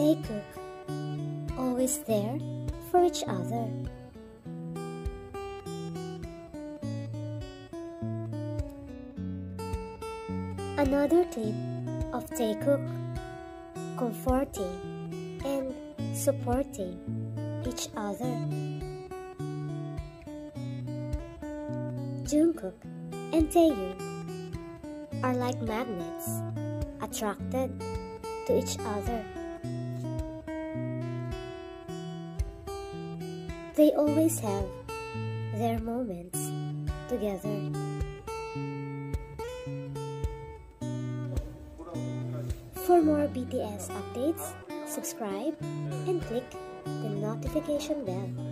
Taekook, always there for each other. Another clip of Taekook comforting and supporting each other. Jungkook and Taehyung are like magnets attracted to each other. They always have their moments together. For more BTS updates, subscribe and click the notification bell.